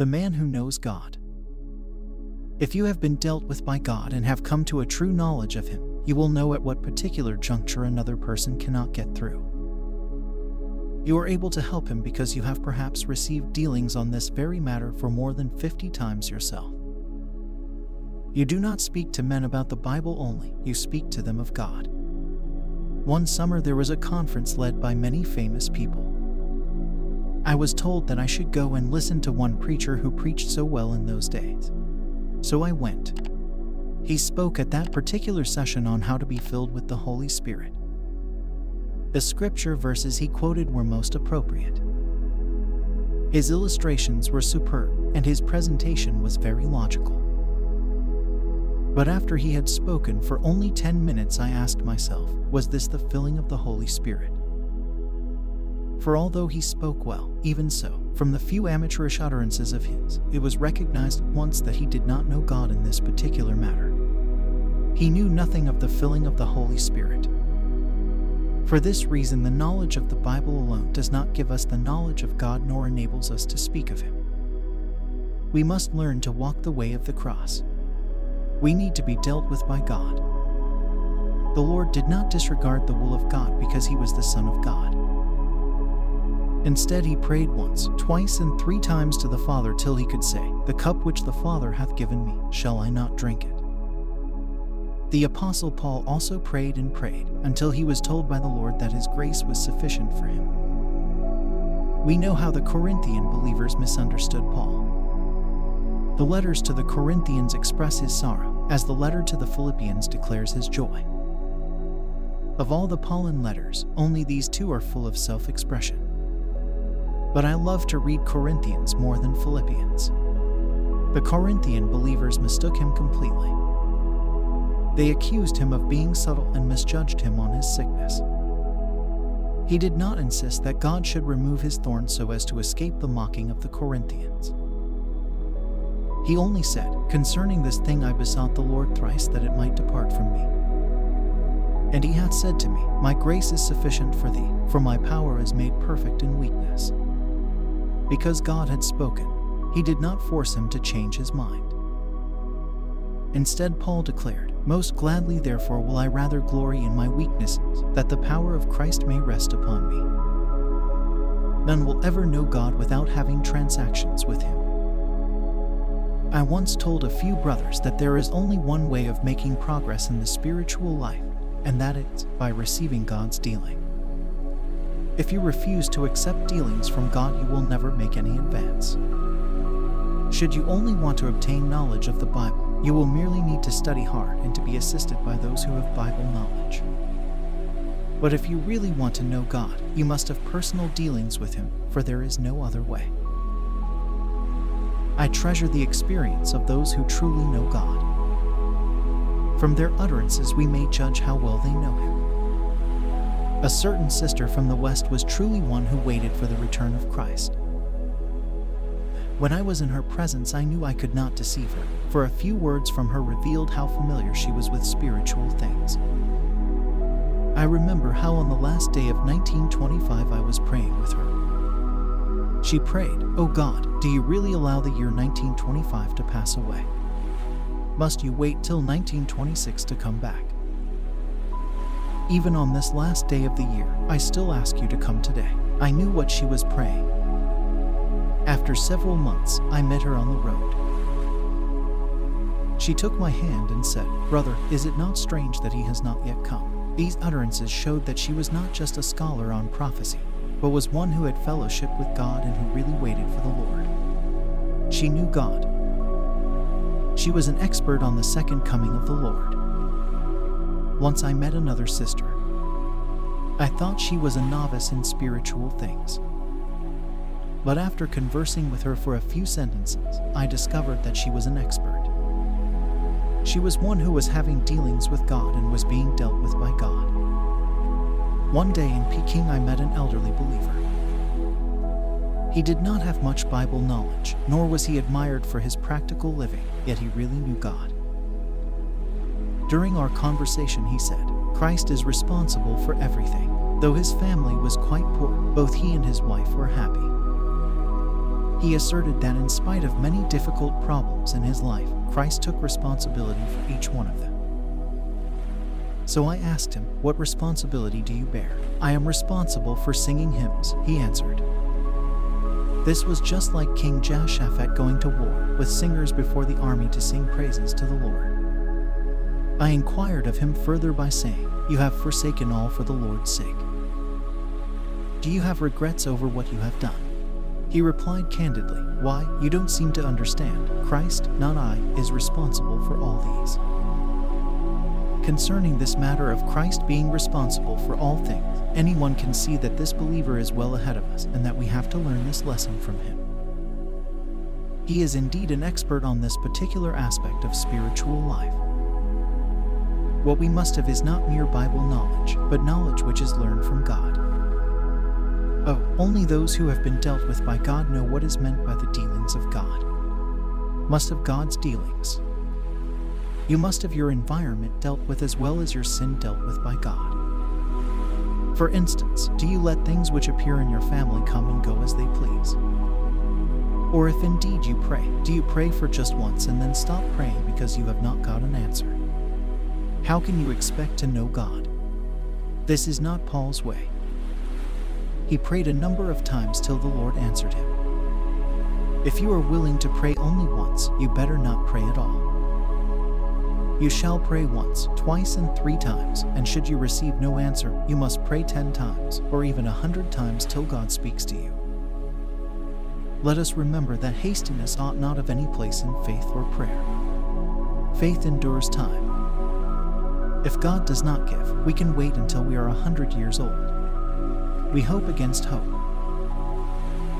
The man who knows God. If you have been dealt with by God and have come to a true knowledge of Him, you will know at what particular juncture another person cannot get through. You are able to help him because you have perhaps received dealings on this very matter for more than 50 times yourself. You do not speak to men about the Bible only, you speak to them of God. One summer there was a conference led by many famous people. I was told that I should go and listen to one preacher who preached so well in those days. So I went. He spoke at that particular session on how to be filled with the Holy Spirit. The scripture verses he quoted were most appropriate. His illustrations were superb, and his presentation was very logical. But after he had spoken for only 10 minutes, I asked myself, was this the filling of the Holy Spirit? For although he spoke well, even so, from the few amateurish utterances of his, it was recognized at once that he did not know God in this particular matter. He knew nothing of the filling of the Holy Spirit. For this reason, the knowledge of the Bible alone does not give us the knowledge of God nor enables us to speak of Him. We must learn to walk the way of the cross. We need to be dealt with by God. The Lord did not disregard the will of God because He was the Son of God. Instead, he prayed once, twice, and three times to the Father till he could say, The cup which the Father hath given me, shall I not drink it? The Apostle Paul also prayed and prayed until he was told by the Lord that his grace was sufficient for him. We know how the Corinthian believers misunderstood Paul. The letters to the Corinthians express his sorrow, as the letter to the Philippians declares his joy. Of all the Pauline letters, only these two are full of self expression. But I love to read Corinthians more than Philippians. The Corinthian believers mistook him completely. They accused him of being subtle and misjudged him on his sickness. He did not insist that God should remove his thorn so as to escape the mocking of the Corinthians. He only said, Concerning this thing I besought the Lord thrice that it might depart from me. And he hath said to me, My grace is sufficient for thee, for my power is made perfect in weakness. Because God had spoken, he did not force him to change his mind. Instead, Paul declared, Most gladly, therefore, will I rather glory in my weaknesses, that the power of Christ may rest upon me. None will ever know God without having transactions with him. I once told a few brothers that there is only one way of making progress in the spiritual life, and that is by receiving God's dealing. If you refuse to accept dealings from God, you will never make any advance. Should you only want to obtain knowledge of the Bible, you will merely need to study hard and to be assisted by those who have Bible knowledge. But if you really want to know God, you must have personal dealings with Him, for there is no other way. I treasure the experience of those who truly know God. From their utterances, we may judge how well they know Him. A certain sister from the West was truly one who waited for the return of Christ. When I was in her presence, I knew I could not deceive her, for a few words from her revealed how familiar she was with spiritual things. I remember how on the last day of 1925 I was praying with her. She prayed, Oh God, do you really allow the year 1925 to pass away? Must you wait till 1926 to come back? Even on this last day of the year, I still ask you to come today. I knew what she was praying. After several months, I met her on the road. She took my hand and said, Brother, is it not strange that he has not yet come? These utterances showed that she was not just a scholar on prophecy, but was one who had fellowship with God and who really waited for the Lord. She knew God. She was an expert on the second coming of the Lord. Once I met another sister. I thought she was a novice in spiritual things. But after conversing with her for a few sentences, I discovered that she was an expert. She was one who was having dealings with God and was being dealt with by God. One day in Peking, I met an elderly believer. He did not have much Bible knowledge, nor was he admired for his practical living, yet he really knew God. During our conversation, he said, Christ is responsible for everything. Though his family was quite poor, both he and his wife were happy. He asserted that in spite of many difficult problems in his life, Christ took responsibility for each one of them. So I asked him, What responsibility do you bear? I am responsible for singing hymns, he answered. This was just like King Jehoshaphat going to war with singers before the army to sing praises to the Lord. I inquired of him further by saying, You have forsaken all for the Lord's sake. Do you have regrets over what you have done? He replied candidly, Why, you don't seem to understand. Christ, not I, is responsible for all these. Concerning this matter of Christ being responsible for all things, anyone can see that this believer is well ahead of us and that we have to learn this lesson from him. He is indeed an expert on this particular aspect of spiritual life. What we must have is not mere Bible knowledge, but knowledge which is learned from God. Oh, only those who have been dealt with by God know what is meant by the dealings of God. Must have God's dealings, you must have your environment dealt with as well as your sin dealt with by God. For instance, do you let things which appear in your family come and go as they please? Or if indeed you pray, do you pray for just once and then stop praying because you have not got an answer? How can you expect to know God? This is not Paul's way. He prayed a number of times till the Lord answered him. If you are willing to pray only once, you better not pray at all. You shall pray once, twice, and three times, and should you receive no answer, you must pray ten times, or even a hundred times till God speaks to you. Let us remember that hastiness ought not of any place in faith or prayer. Faith endures time. If God does not give, we can wait until we are a hundred years old. We hope against hope.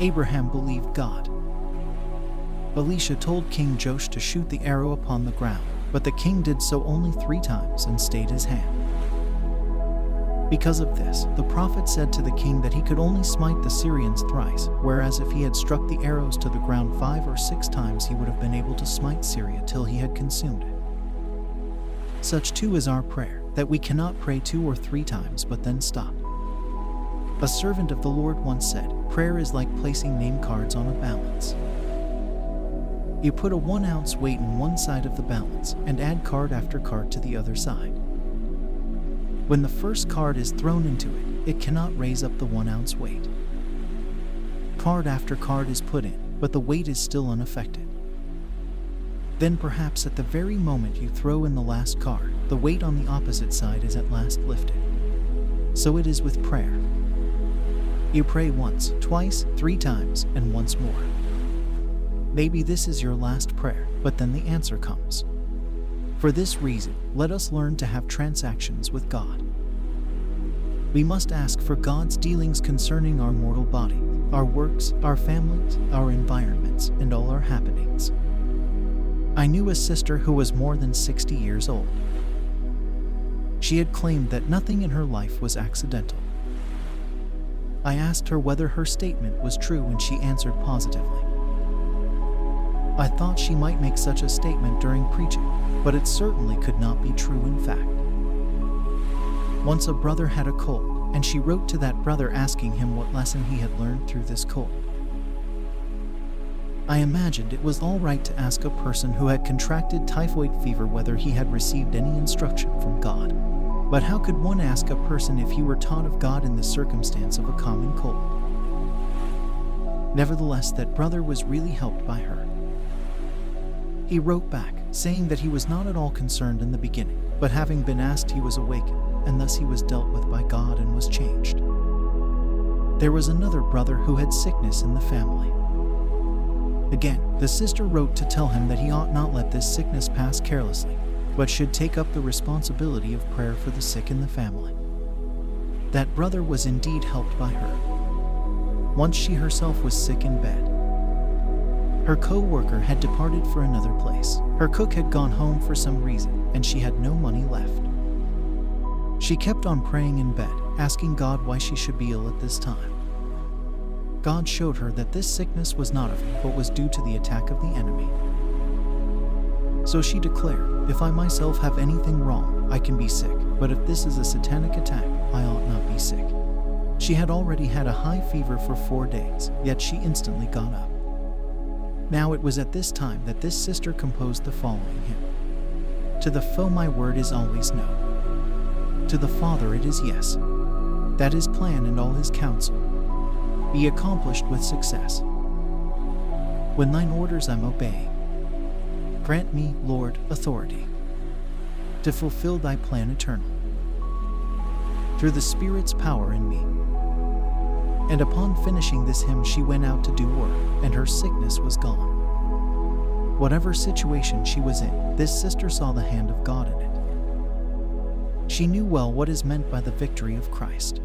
Abraham believed God. Elisha told King Joash to shoot the arrow upon the ground. But the king did so only three times and stayed his hand. Because of this, the prophet said to the king that he could only smite the Syrians thrice, whereas if he had struck the arrows to the ground five or six times, he would have been able to smite Syria till he had consumed it. Such too is our prayer, that we cannot pray two or three times but then stop. A servant of the Lord once said, Prayer is like placing name cards on a balance. You put a one ounce weight in one side of the balance and add card after card to the other side. When the first card is thrown into it, it cannot raise up the one ounce weight. Card after card is put in, but the weight is still unaffected. Then, perhaps at the very moment you throw in the last card, the weight on the opposite side is at last lifted. So it is with prayer. You pray once, twice, three times, and once more. Maybe this is your last prayer, but then the answer comes. For this reason, let us learn to have transactions with God. We must ask for God's dealings concerning our mortal body, our works, our families, our environments, and all our happenings. I knew a sister who was more than 60 years old. She had claimed that nothing in her life was accidental. I asked her whether her statement was true, and she answered positively. I thought she might make such a statement during preaching, but it certainly could not be true in fact. Once a brother had a cold, and she wrote to that brother asking him what lesson he had learned through this cold. I imagined it was all right to ask a person who had contracted typhoid fever whether he had received any instruction from God. But how could one ask a person if he were taught of God in the circumstance of a common cold? Nevertheless, that brother was really helped by her. He wrote back, saying that he was not at all concerned in the beginning, but having been asked, he was awakened, and thus he was dealt with by God and was changed. There was another brother who had sickness in the family. Again, the sister wrote to tell him that he ought not let this sickness pass carelessly, but should take up the responsibility of prayer for the sick in the family. That brother was indeed helped by her. Once she herself was sick in bed, her co worker had departed for another place. Her cook had gone home for some reason, and she had no money left. She kept on praying in bed, asking God why she should be ill at this time. God showed her that this sickness was not of him, but was due to the attack of the enemy. So she declared, If I myself have anything wrong, I can be sick, but if this is a satanic attack, I ought not be sick. She had already had a high fever for four days, yet she instantly got up. Now it was at this time that this sister composed the following hymn To the foe, my word is always no. To the Father, it is yes. That his plan and all his counsel be accomplished with success. When thine orders I'm obeying, grant me, Lord, authority to fulfill thy plan eternal through the Spirit's power in me. And upon finishing this hymn, she went out to do work, and her sickness was gone. Whatever situation she was in, this sister saw the hand of God in it. She knew well what is meant by the victory of Christ.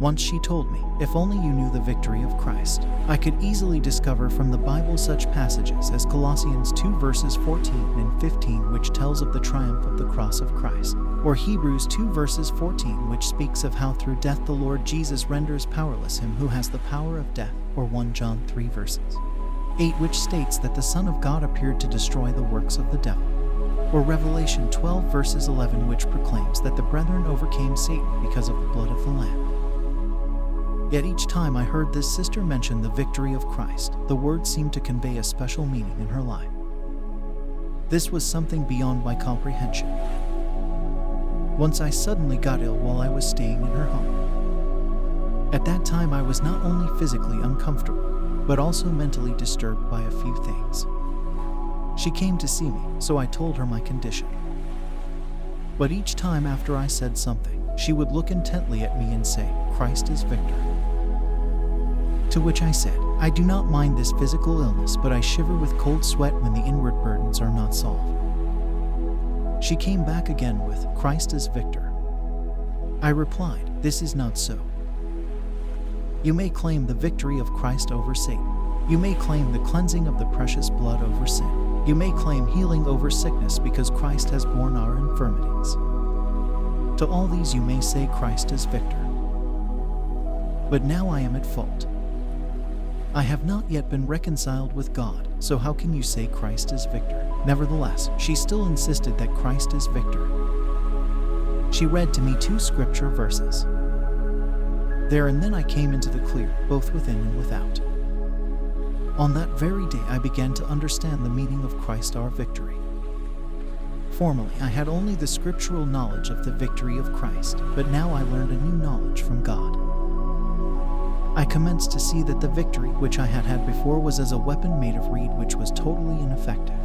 Once she told me, if only you knew the victory of Christ, I could easily discover from the Bible such passages as Colossians 2 verses 14 and 15 which tells of the triumph of the cross of Christ, or Hebrews 2 verses 14 which speaks of how through death the Lord Jesus renders powerless him who has the power of death, or 1 John 3 verses 8 which states that the Son of God appeared to destroy the works of the devil or Revelation 12 verses 11 which proclaims that the brethren overcame Satan because of the blood of the Lamb. Yet each time I heard this sister mention the victory of Christ, the word seemed to convey a special meaning in her life. This was something beyond my comprehension. Once I suddenly got ill while I was staying in her home. At that time, I was not only physically uncomfortable, but also mentally disturbed by a few things. She came to see me, so I told her my condition. But each time after I said something, she would look intently at me and say, Christ is victor. To which I said, I do not mind this physical illness, but I shiver with cold sweat when the inward burdens are not solved. She came back again with, Christ is victor. I replied, This is not so. You may claim the victory of Christ over Satan. You may claim the cleansing of the precious blood over sin. You may claim healing over sickness because Christ has borne our infirmities. To all these you may say Christ is victor. But now I am at fault. I have not yet been reconciled with God, so how can you say Christ is victor? Nevertheless, she still insisted that Christ is victor. She read to me two scripture verses. There and then I came into the clear, both within and without. On that very day, I began to understand the meaning of Christ our victory. Formerly, I had only the scriptural knowledge of the victory of Christ, but now I learned a new knowledge from God. I commenced to see that the victory which I had had before was as a weapon made of reed which was totally ineffective.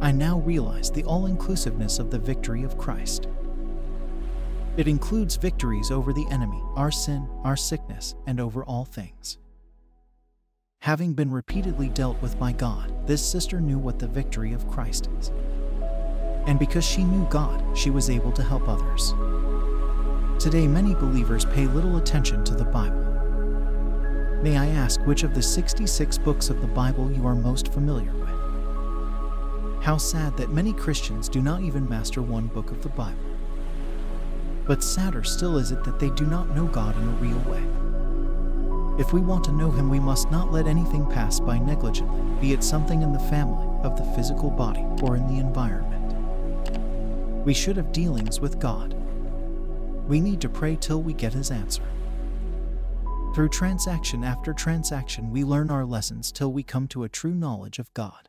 I now realize the all inclusiveness of the victory of Christ. It includes victories over the enemy, our sin, our sickness, and over all things. Having been repeatedly dealt with by God, this sister knew what the victory of Christ is. And because she knew God, she was able to help others. Today, many believers pay little attention to the Bible. May I ask which of the 66 books of the Bible you are most familiar with? How sad that many Christians do not even master one book of the Bible. But sadder still is it that they do not know God in a real way. If we want to know Him, we must not let anything pass by negligently, be it something in the family, of the physical body, or in the environment. We should have dealings with God we need to pray till we get his answer. Through transaction after transaction, we learn our lessons till we come to a true knowledge of God.